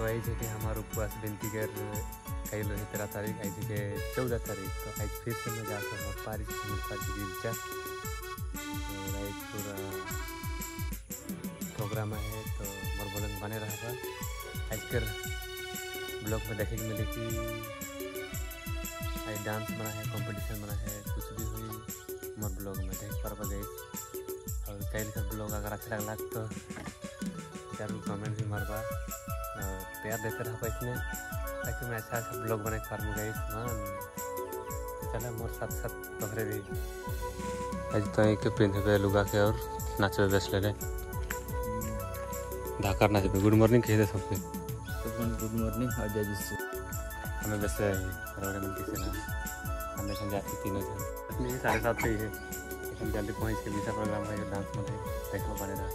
तो आई जगह हमारे उपवास बिनती कर कई लोग तेरह तारीख, आई जगह चौदह तारीख। तो आज फिर से मैं जाता हूँ पारिश पारिश गिरजा तो पूरा प्रोग्राम है तो मोर बोलन बने रहा आज कर ब्लॉग में देखने मिले कि आज डांस बना है कंपटीशन बना है, कुछ भी हुई मोर ब्लॉग में देख पर गई। और कई लिखा ब्लॉग अगर अच्छा लगला तो ज़रूर कमेंट भी और प्यार देते रहा इसमें ताकि मैं अच्छा अच्छा ब्लॉग बना पार में गई मान चला मोर साथ साथ तोहरे भी। आज तो एक पिंधे लुगा के और नाचबे बेस ले रहे धाकर नाचबे गुड मॉर्निंग कह दे सबके। गुड मॉर्निंग और जय यीशु हमें वैसे रवड़े मिलती से ना। हमें जाते तीनों जन। नहीं साढ़े सात पे ही है। हम जल्दी पहुँच के बीसा प्रोग्राम है डांस में देखो बने रहा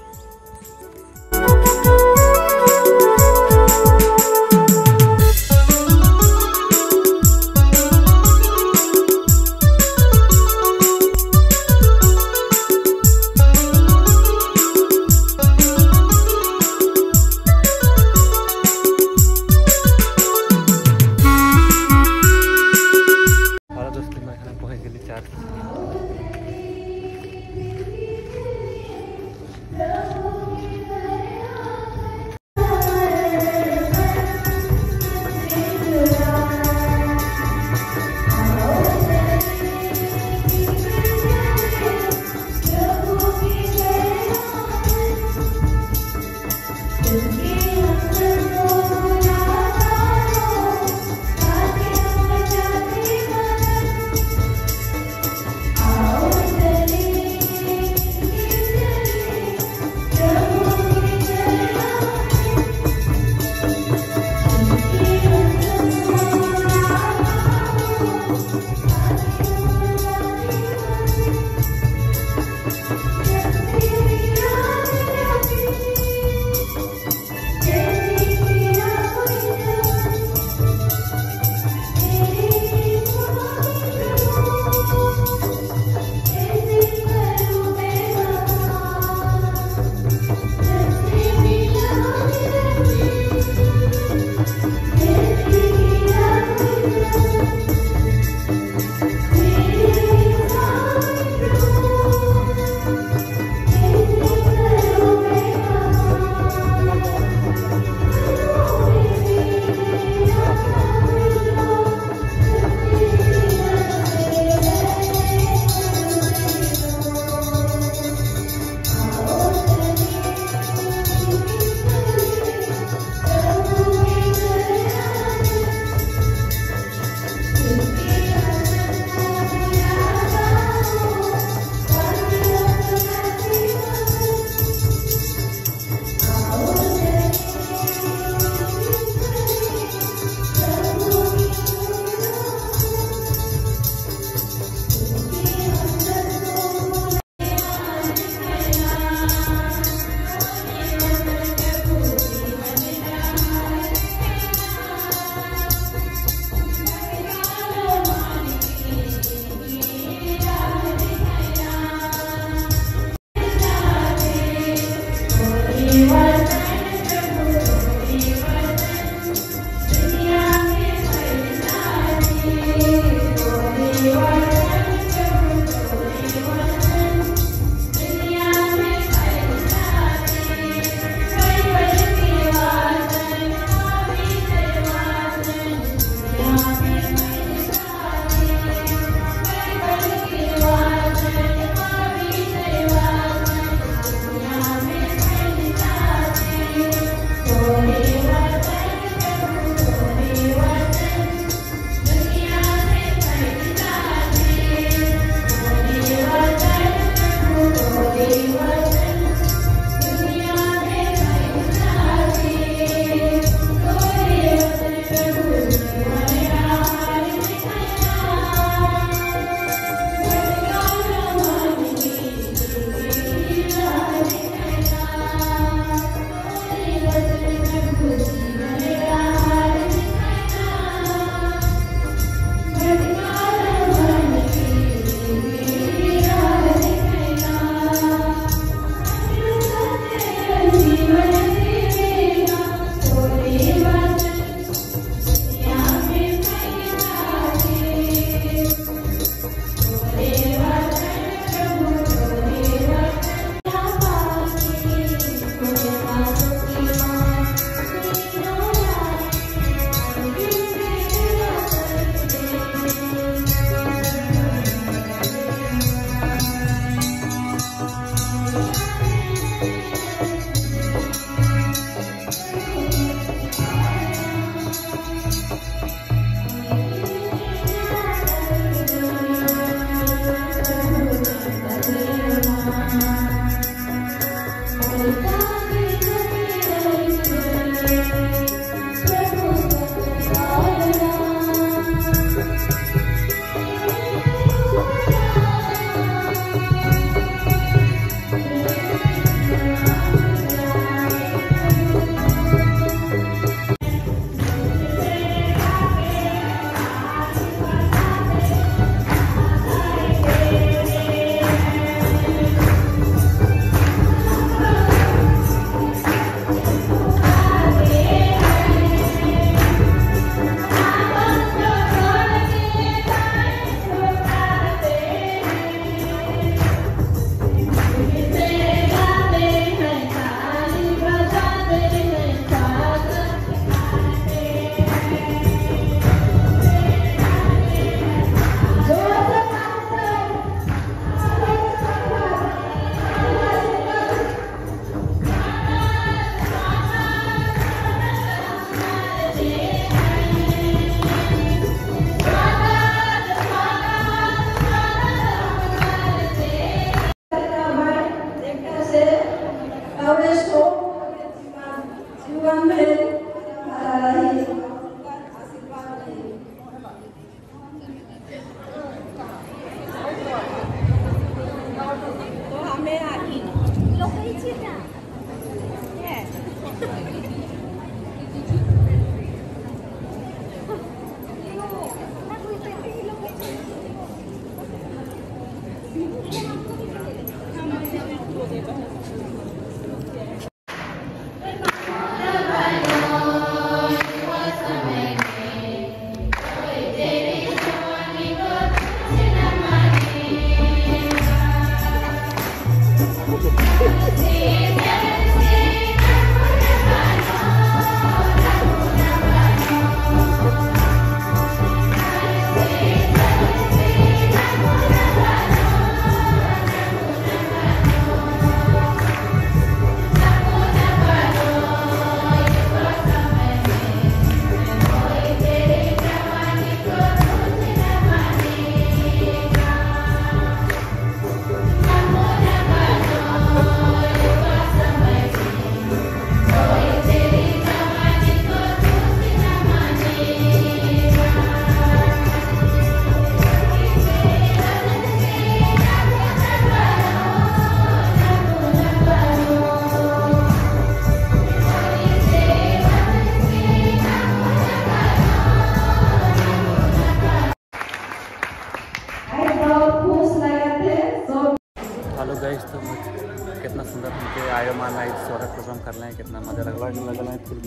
फूल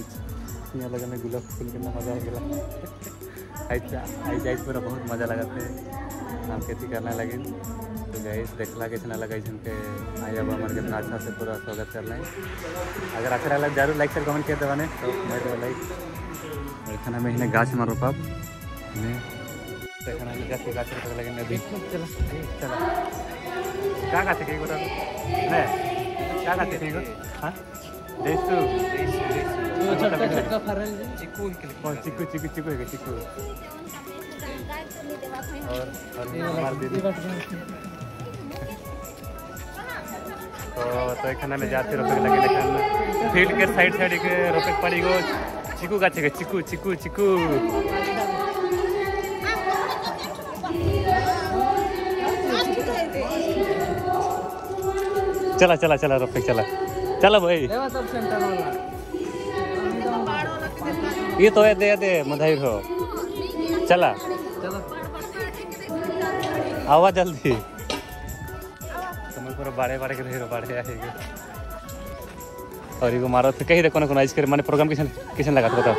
यहाँ लगा। में गुलाब फूल के मज़ा आ गया। आई जाए पूरा बहुत मज़ा लगा थे। हम खेती करने लगे। तो गए देखला के ना लगा के आई अब हमारे। कितना अच्छा से पूरा स्वागत कर रहे हैं अगर अच्छा लगा, ज़रूर लाइक शेयर कमेंट कर देवाने तो मैं तो लाइक हमें इन्हें गाछ मारो पाप। तो गाछ लगे चला चला। क्या गाछ के बता ने क्या गाछ के हाँ देसु छोटका छोटका फरल चिकू कौन चिकू चिकू चिकू है चिकू और और हमारे दीदी तो तो एखन में जाते रोपे लगे देखन फ़ील्ड के साइड साइड के रोपे पड़ी गो चिकू गाछ के चिकू चिकू चिकू चला चला चला रोपे चला चला भाई ये तो है दे दे मधाई हो चला आवा जल्दी पूरा बारे बारे के धीरे बारे आएगा और एगो मारो थे कही दे कोनो कोनो आइसक्रीम माने प्रोग्राम किसन किसन लगा बताओ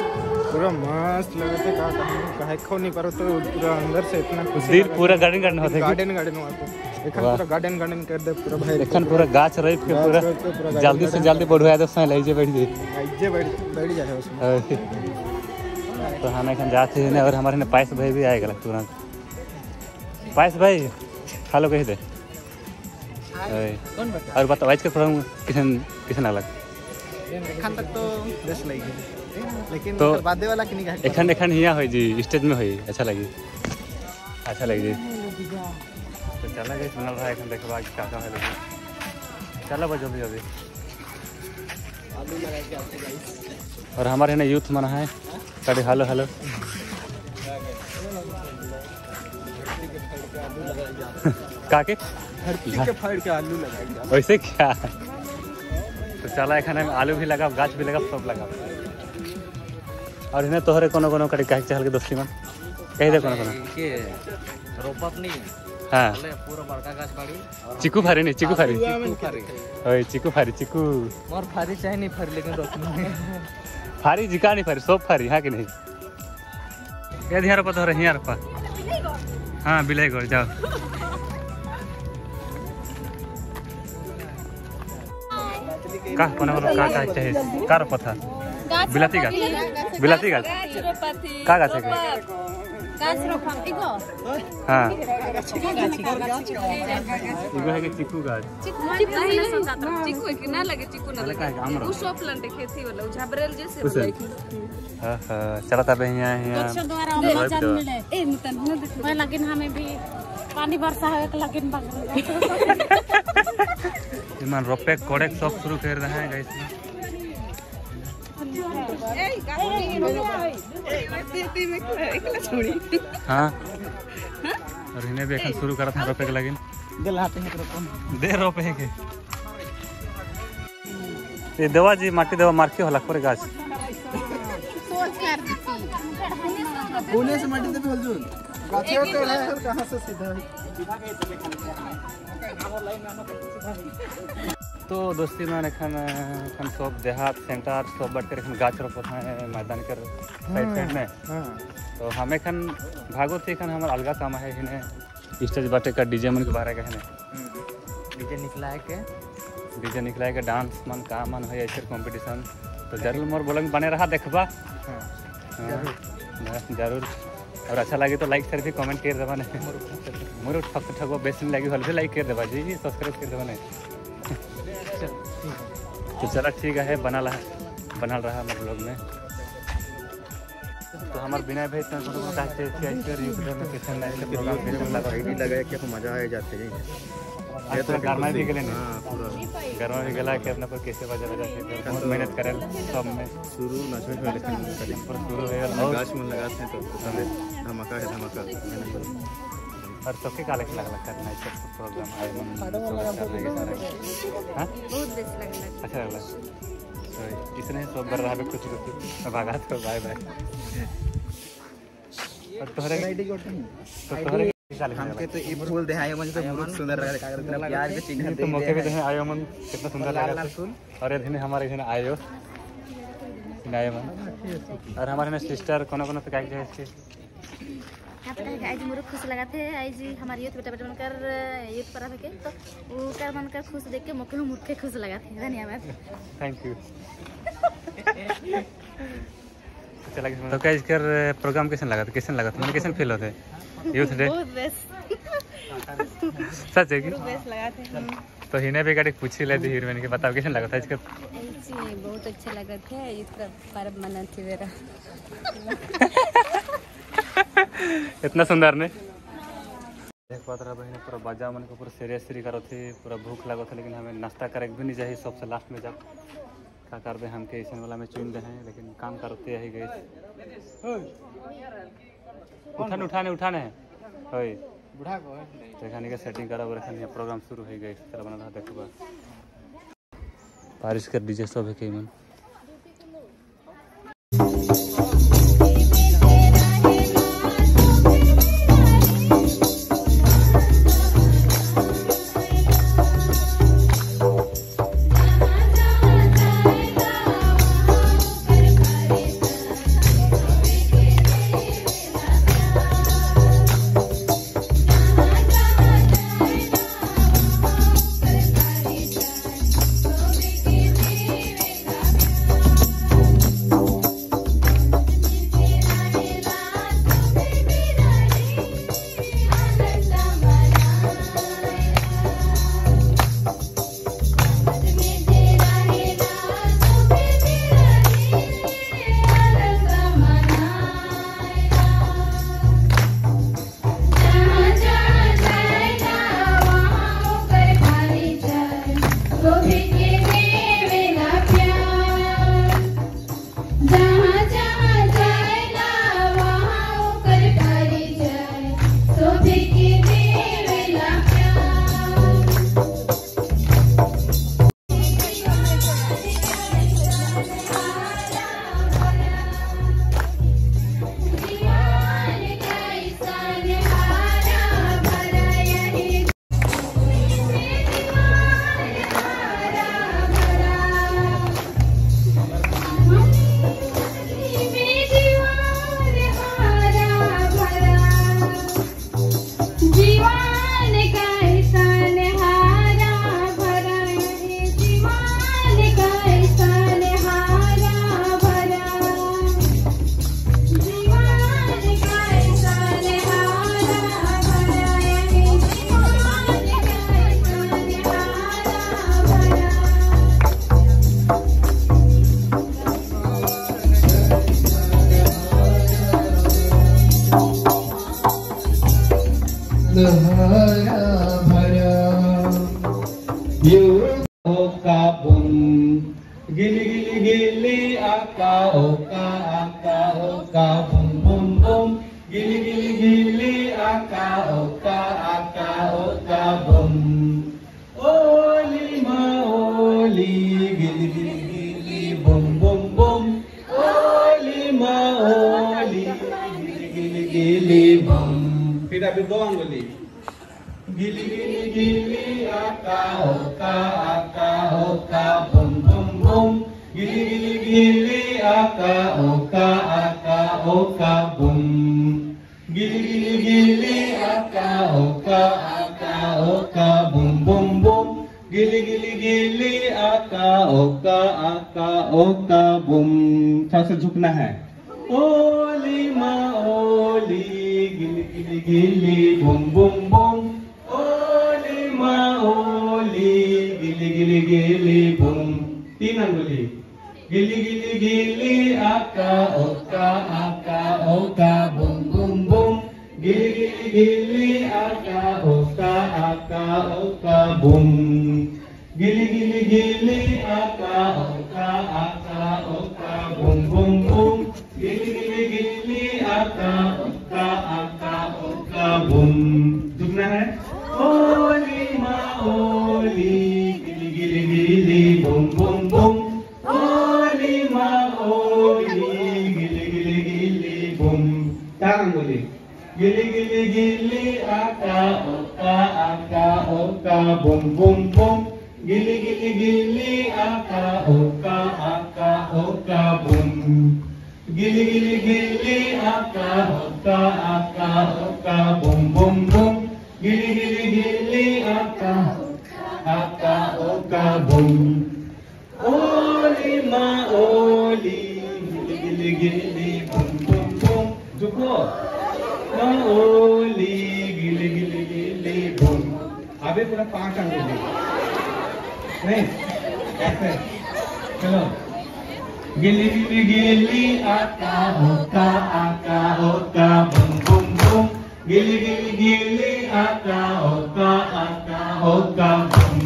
पूरा मस्त लगा था का कहूँ खो नहीं पारो तो पूरा अंदर से इतना खुशी दिल पूरा गार्डन गार्डन होते गार्डन गार्डन हुआ तो एखन पूरा गार्डन गार्डन कर दे पूरा भाई। एखन पूरा गाछ रही के पूरा के जल्दी से जल्दी बढ़वा दे। सही लई बैठ जाए उसमें। तो हम एखन जाते हैं और हमारे ने पायस भाई भी आएगा तुरंत। पायस भाई हेलो कही दे और- कौन बताओ आज के प्रोग्राम किसन किसन अलग? एखन तक तो बेस्ट लगी। लेकिन तो- बादे वाला कि नहीं एखन एखन हिया होई जी स्टेज में होई अच्छा लगी। अच्छा लगी। जी चला गई सुनल रहा एखन देखबा कि का का है लगी चलो बा जल्दी जल्दी। और हमारे ना यूथ मना है कड़ी हेलो हेलो। के फाड़ के आलू वैसे क्या? तो चला एखन हम आलू भी लगा गाछ भी लगा सब लगा और इन्हें तोहरे कोनो कोनो कड़ी कहे चल के दोस्ती मन कह दे कोनो कोनो के रोपप नहीं हाँ। चिकू फारी नहीं चिकू फारी फारी ओए चिकू फारी चिकू। मोर फारी चाहे नहीं फारी लेकिन फारी जिका नहीं फारी सब फारी हाँ कि नहीं? ये ध्यान रखा तोहरे हियाँ रखा हाँ बिलाई गोल जाओ। का कोने वाला का का चाहिए का रोपा बिलाती गाछ? बिलाती गाछ। का गाछ है के? हाँ एगो है कि चिकू गाछ वाला का है कि आमरा कुछ हाँ हाँ चला तब यहाँ यहाँ लेकिन हमें भी पानी वर्षा है लेकिन ईमान रोपे कोड़े सब शुरू कर रहे हैं गाइस हाँ। और इन्हें भी शुरू करा था रोपे के लगे दे रोपे के। ये देवा जी माटी देवा मार्के होला करे गाछ से माटी जून। तो है कहाँ से सीधा है? तो दोस्ती में एखन एखन सब देहात सेंटर सब बढ़ कर गाछ रोपत हैं मैदान कर साइड साइड में। तो हम एखन भागो थे एखन हमार अलगा काम है हिने स्टेज बाटे का डीजे मन के बारे का है डीजे निकला है के? डीजे निकला है के डांस मन का मन है ऐसे कंपटीशन तो ज़रूर मोर बोलंग बने रहा देखबा। हाँ। हाँ, ज़रूर। और अच्छा लगे तो लाइक शेयर भी कमेंट कर देवा ने। मोर ठक ठगो बेसन लगी हल भी लाइक कर देवा जी सब्सक्राइब कर देवा ने। तो चला ठीक है बना रहा बना रहा हमारे ब्लॉग में। तो हमारे बिना भाई तो बता के लगा मज़ा आ जाते हैं। तो गरमा भी गेले गरमा भी गेला के अपना पर कैसे बजा बजा के बहुत मेहनत करे सब में। शुरू नशे में लेकिन पर शुरू हो गया और गाछ में लगाते हैं तो धमाका है धमाका। और सबके काले के लगला करना है सब प्रोग्राम आए मन सब करने के सारे हाँ? अच्छा लगला तो इसने सब कर रहा है कुछ कुछ। मैं भागा तो बाय बाय। और तोहरे तो तोहरे के के हमके तो ये फूल देहाय मुझे तो बहुत सुंदर लग रहा। है प्यार के चिन्ह तो मौके पे देखे आयो मन कितना सुंदर लगा। लाल फूल। और ये दिन हमारे दिन आयो। नए मन और हमारे ना सिस्टर कोनो कोनो पे क्या इसके? क्या पता है आज मोर खुश लगा थे आज हमारे यूथ बेटा बेटा बनकर यूथ पर के तो वो कर बनकर खुश देख के मुझे मुझे खुश लगा थे धन्यवाद। थैंक यू तो क्या इसकर प्रोग्राम कैसे लगा था? कैसे लगा था? मैंने कैसे फील होते यूथ डे बहुत बेस्ट सच है कि? तो हिने भी गाड़ी पूछी ले थी हीरोइन के बताओ कैसे लगा था इसका? बहुत अच्छा लगा था। यूथ का पर्व मना थी मेरा। इतना सुंदर ने। देख पात रहा बहन, पूरा बाजा मन को पूरा सीरियस सीरी करो थी, पूरा भूख लगो था, लेकिन हमें नाश्ता करे भी नहीं चाहिए, सबसे लास्ट में जब का करबे हम के ऐसे वाला में चुन रहे हैं, लेकिन काम करते ही गए उठाने उठाने उठाने। होय बुढ़ा को देखने के सेटिंग करा रखने प्रोग्राम शुरू हो गए तरह बना रहा, देखो बारिश कर डीजे सब है कई मन। गिली गिली आका ओका आका ओका बुम बुम बुम गिली गिली गिली आका ओका आका ओका बुम गिली गिली गिली आका ओका आका ओका बुम बुम बुम गिली गिली गिली आका ओका आका ओका बुम थोड़ा सा झुकना है ओली मा ओली गिली गिली गिली बुम बुम बुम ओली मा ओली गिली गिली गिली बुम तीन अंगुली गिली गिली गिली आका ओका आका ओका बुम बुम बुम गिली गिली गिली आका ओका आका ओका बुम गिली गिली गिली आका ओका आका ओका बुम बुम बुम गिली गिली गिली आका ओका आका ओका बुम दुखना है Gili gili gili aka oka aka oka bum bum bum Gili gili gili aka oka aka oka bum Gili gili gili aka oka aka oka bum bum bum Gili gili gili aka aka oka bum Oli ma oli Gili gili gili bum bum bum Dugo. Ma oli gili gili gili अभी पूरा पाँच अंक दे नहीं ऐसे चलो गिली गिली गिली आका होका आका होका बम बम बम गिली गिली गिली आका होका आका होका बम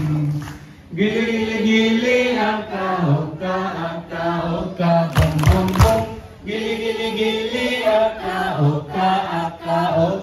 गिली गिली गिली आका होका आका होका बम बम बम गिली गिली गिली आका होका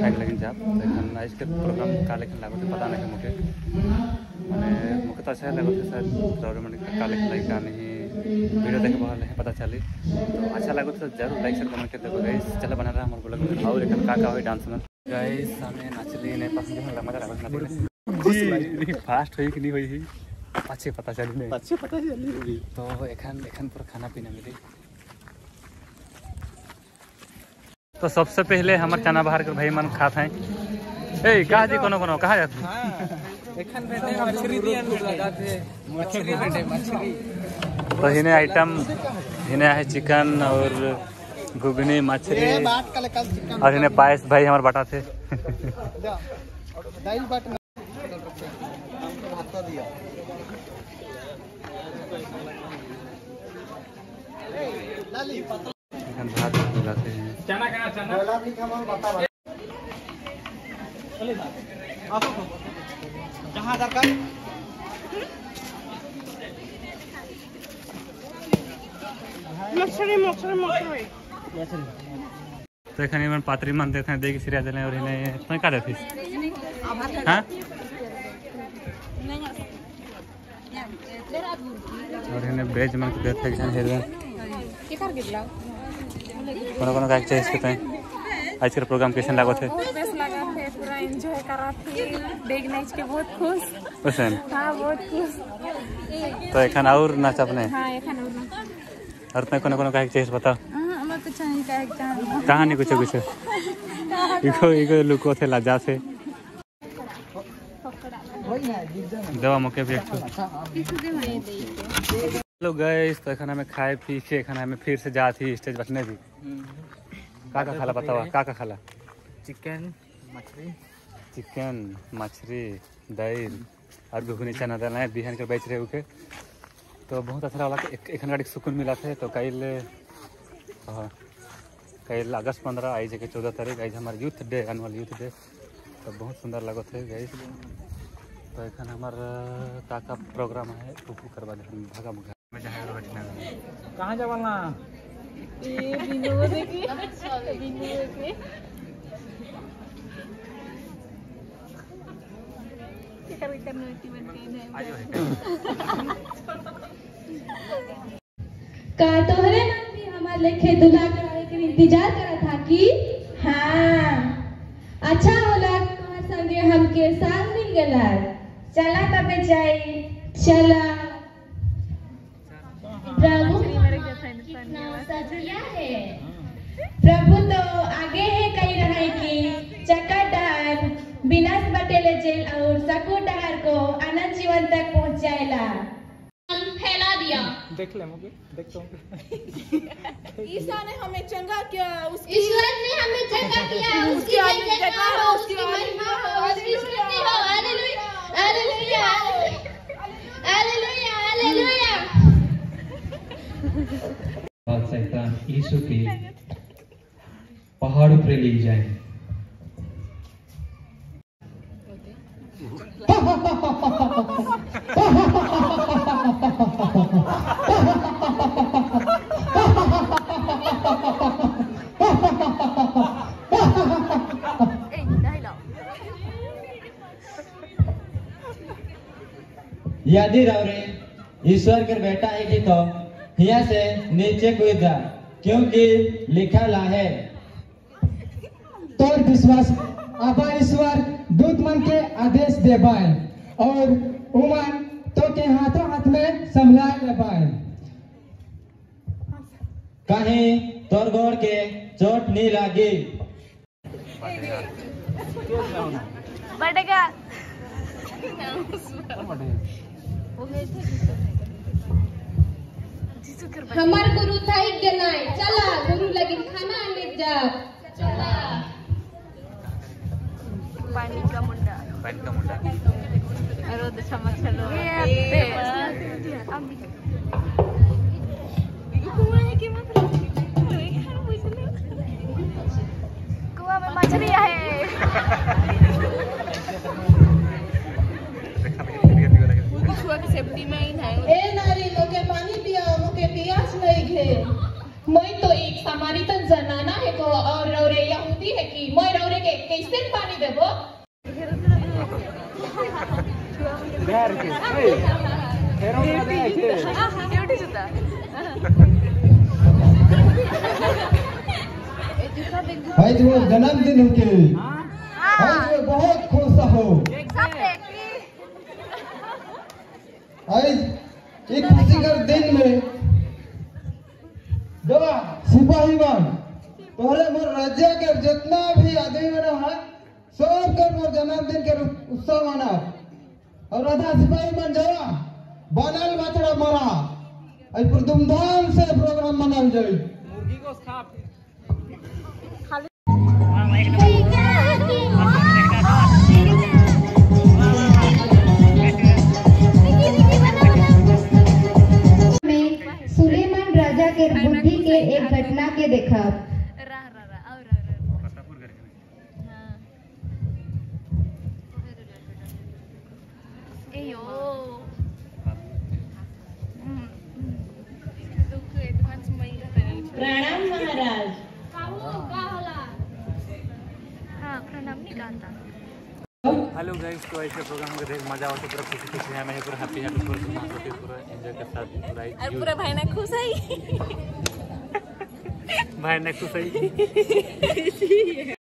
आग लगिन जाब एखन आज के प्रोग्राम का लेखन लागत पता नहीं मुझे। माने मुझे तो अच्छा है शायद गवर्नमेंट का लेखन लगी का नहीं वीडियो देखे बहुत है पता चली। तो अच्छा लगत तो ज़रूर लाइक शेयर कमेंट कर देबो गाइस चला बना रहा हमारे ब्लॉग में। और एखन का का होई डांस में गाइस हमें नाचली नहीं पसंद है मज़ा लागत नाचली जी। फास्ट होई कि नहीं होई? ही पाछे पता चली। नहीं अच्छे पता चली। तो एखन एखन पर खाना पीना मिली। तो सबसे पहले हमार चना बाहर के भाई मन खात हैं। ए कहा जी कोनो कोनो कहा जात? तो हिने आइटम हिने है चिकन और घुगनी मछली और हिने पायस भाई हमार बाटा थे। दाल बाट ना भात दिया लाली एखन भात मिलाते हैं बोला भी कमाल बता बा कहाँ दरकार मछली मछली मछली तो पात्री मन देते हैं देख सिरिया दिले और हिने तो का देथिस हाँ? और हिने वेज मन के देते हैं हेरवे के कर गिरला? कोनो कोनो का चाहिए इसके तय आज के प्रोग्राम कैसे लागो थे बेस्ट लगा थे पूरा एंजॉय करा थे देख नाच के बहुत खुश। हुसैन हाँ? बहुत खुश। तो एखन और नाच अपने? हाँ ये खाना बना और तय कोनो कोनो का चाहिए बताओ हाँ हमें कुछ नहीं कहे कहाँ कहानी। कुछ कुछ। इको इको लुको थे लाजा से। दवा मौके पे एक हेलो गाइस तो खाना में खाए पी के खाना में फिर से जा थी स्टेज बटने थी का का खाला बतावा का का खाला। चिकन मछली। चिकन मछली दाल और घुगनी चना दाल है बिहान के बेच रहे उके। तो बहुत अच्छा लगा एक एक गाड़ी सुकून मिला थे तो कल कल अगस्त पंद्रह आई जगह चौदह तारीख आई हमारे youth day annual youth day तो बहुत सुंदर लगो थे गई तो एखन हमार का का प्रोग्राम है करवा भागा कहाँ जावलना ये विनोद की विनोद के का तोहरे मन भी हमार लेखे दूल्हा करावे के इंतज़ार करत था कि हाँ। अच्छा होला तोहर संगे हमके साथ मिल गेला चला तबे जाई। चला। प्रभु तो आगे है कही रहे कि। चक्कर विनाश बटेले जेल और सकू डहर को अनंत जीवन तक पहुँच जाएला फैला दिया। देख ले मुझे देख तो ईसा ने हमें चंगा किया उसकी ईश्वर ने हमें चंगा किया उसकी जय हो उसकी महिमा हो उसकी स्तुति हो हालेलुया हालेलुया हालेलुया हालेलुया बाद शैतान यीशु के पहाड़ों पर ले जाए। यदि रवरे ईश्वर के बेटा है कि तो यहाँ से नीचे कूद जा, क्योंकि लिखा ला है विश्वास आबा ईश्वर दूत मन के आदेश देबाए और उमन तो के हाथों हाथ में संभला लेबाए कहीं तोर गोड़ के चोट नहीं लगी। बढ़ेगा। हमार गुरु थाई गेनाय चला गुरु लगिन खाना ले जा। चला। पानी का मुंडा? पानी का मुंडा अरे तो क्षमा चलो कुआ में मछली है। ए नारी लोगे पानी पियाओ मोके पियास नहीं घे। मैं तो एक समारितन जनाना है को और यहूदी है कि मैं रौरे के कैसे पानी देबो बैर के फेरों का दे के ड्यूटी जुता आज वो जन्मदिन हो। के आज वो बहुत खुश हो। आज एक खुशी का दिन में दवा सिपाही बन तोहरे मोर राज्य के जितना भी आदमी बना है, सब कर मोर जन्मदिन के उत्सव मना। और आधा सिपाही बन जावा बनल बछड़ा मरा। आज पूरे धूमधाम से प्रोग्राम मनाल जाई मुर्गी को खा के बुद्धि के एक घटना के देखा रह रह रह और रह रह हाँ ए यो दुख एडवांस मई प्रणाम महाराज। हाँ हेलो गाइस तो ऐसे प्रोग्राम का देख मज़ा आवत पूरा खुशी खुशी है मैं पूरा हैप्पी हैप्पी पूरा सुना होते पूरा एंजॉय के साथ पूरा और पूरा भाई ना खुश है। भाई ने खुश है।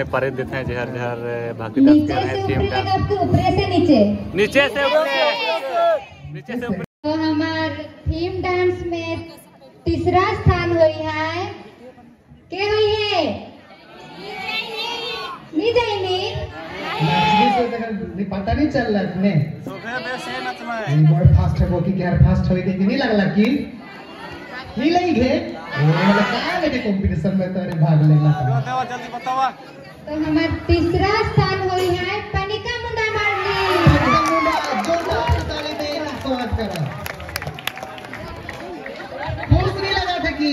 मैंने परेड देते हैं जहर जहर बाकी डांस नीचे कर रहे से हैं टीम ऊपर डांस से नीचे। नीचे से ऊपर। नीचे से ऊपर। तो हमार थीम डांस में तीसरा स्थान हुई है। के हुई है? नहीं जाएँगे पता नहीं चल रहा है ने फास्ट है वो की क्या फास्ट होई थी नहीं लगला की? ही। लई घे मतलब क्या लगे कंपटीशन में तोरे भाग लेना। था जल्दी बतावा तो हमार तीसरा स्थान हुई है पनिका मुंडा मारली जोरदार ताली दे स्वागत करा। दूसरी लगा थे की?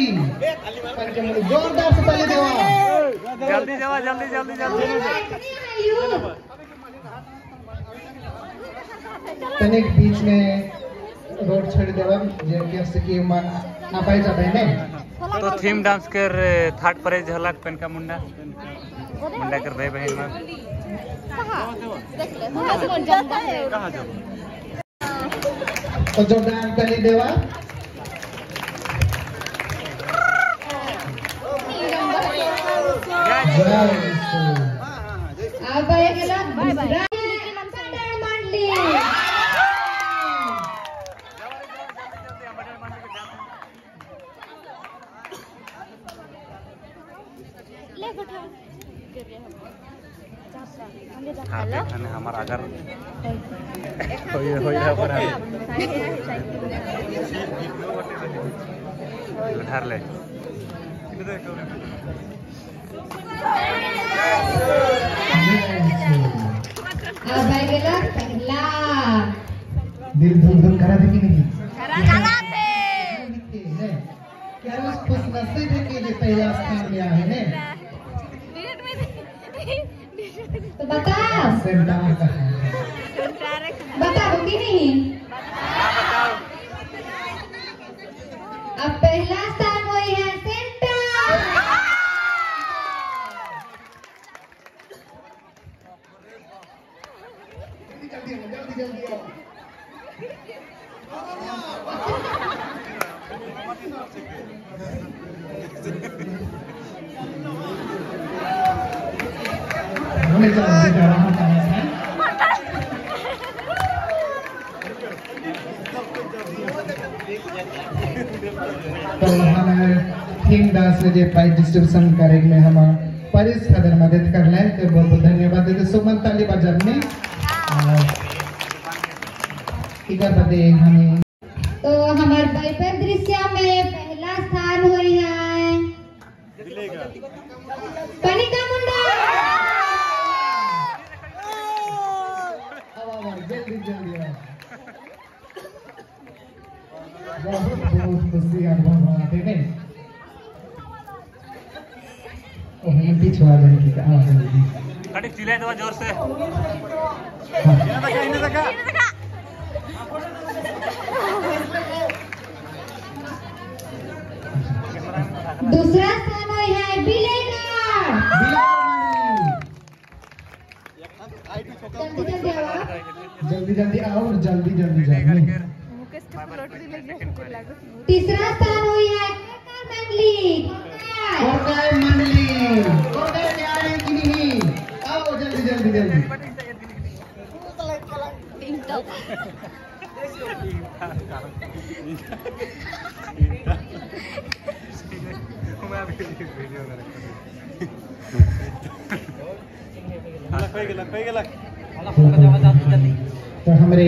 पनके मुंडा जोरदार से ताली देवा। जल्दी जावा जल्दी जल्दी जल्दी। तनिक बीच में रोड छोड़ देवा की मन ना पाई जाबे ने तो थीम डांस कर थर्ड प्राइज हलाक पेन का मुंडा। मुंडा कर भाई बहन में। कहाँ जाओ तो जोरदार ताली देवा। जय यीशु अब गेला दूसरा पटाण मांडली हाँ देखने हमारा अगर होई होई रहा पर उधार ले। अब गेला पहला दिल धुम धुम करा थे कि नहीं? करा थे क्या उस खुश नसीब है कि ये पहला स्थान में आए ने तो बता सेंटा का बता कि नहीं अब पहला स्थान हुई है सेंटा जल्दी जल्दी जल्दी आओ हमें जल्दी तो हम प्राइज डिस्ट्रीब्यूशन करे में हम परिस खातिर मदद कर ले तो बहुत बहुत धन्यवाद देते सुमन ताली बजाने में इधर बदे हमें तो हमारे पैपर दृश्य में पहला स्थान हुई है कनिका मुंडा अब अब जल्दी जल्दी आओ बहुत बहुत खुशी अनुभव हुआ थे नहीं ओ हम पिछवा जाए कि आओ जल्दी चिल्लाए ज़ोर से हाँ। इन्हें देखा इन्हें देखा दूसरा स्थान है जल्दी जल्दी आओ जल्दी जल्दी और जल्दी जल्दी जल्दी तीसरा स्थान हुई है मंडली। कोरगाय मंडली कोरगाय रहे कि नहीं? आओ जल्दी जल्दी जल्दी। तो हमारे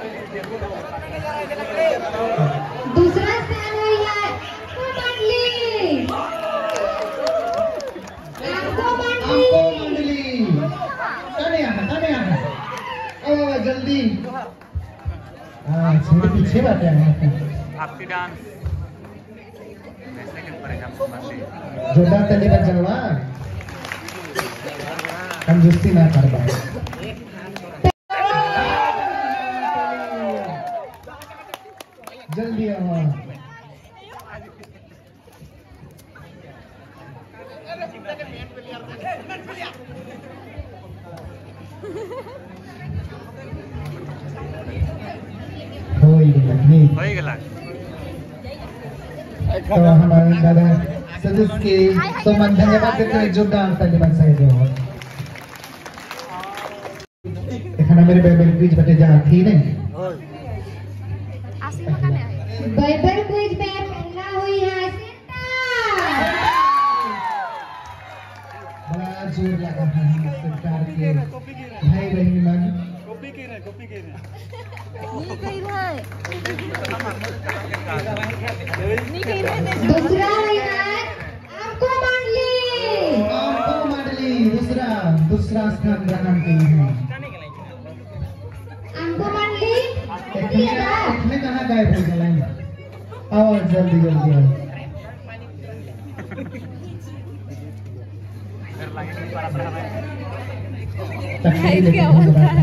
छेड़ पीछे बैठे हैं आपकी। डांस। जोरदार तले बजावा कंजूसी ना कर पाए। ಸದಸ್ಯಕ್ಕೆ ತಮ್ಮ ಧನ್ಯವಾದ যোগদান ধন্যবাদ চাইলো এখানে মেরে বাইবেল কুইজ बटे जहाँ थी ने? बाइबल क्विज में पहला हुई हासिता बड़ा ज़ोर लगा था सरकार के। भाई बहन मन। कॉपी के रहे कॉपी के रहे बताते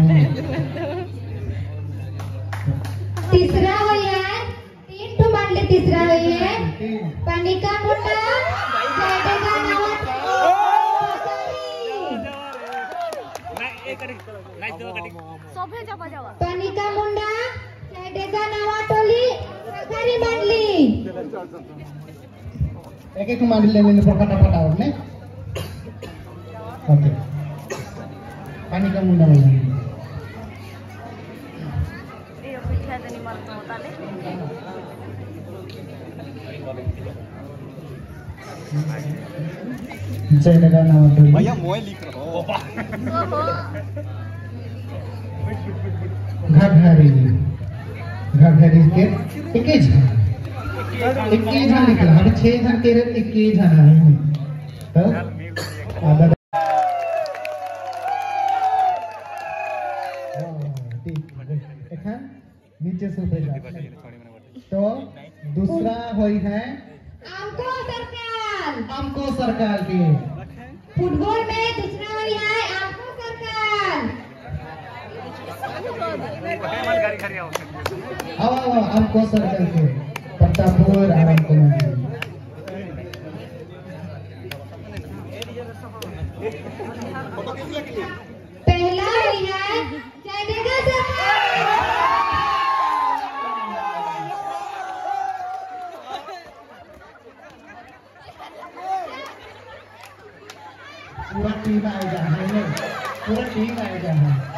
हैं। तीसरा हुई है। तीन ठो मंडली तीसरा हुई है। पनिका मुंडा जयदेगा नवत सभे जब जावा पनिका मुंडा जयदेगा नवाटोली सरकारी मंडली एक एक मंडली ले लेने पर फटाफट आओ ने ओके पानी का मुंडा वाला ए पिठा देनी मार होताले जय लगा नाम भैया मोबाइल लिख रहा हो घाघरी घाघरी के एक ही झन एक ही झन निकला हम छह झन के एक ही झन है तो नीचे से ऊपर जा तो दूसरा होई है आपको सरकार हमको सरकार की फुटबॉल में दूसरा हुई है आपको सरकार। आओ आओ हमको सरकार के प्रतापपुर और हमको पहला हुई है जयदेगा पूरा टीम आ जा है नहीं पूरा टीम आ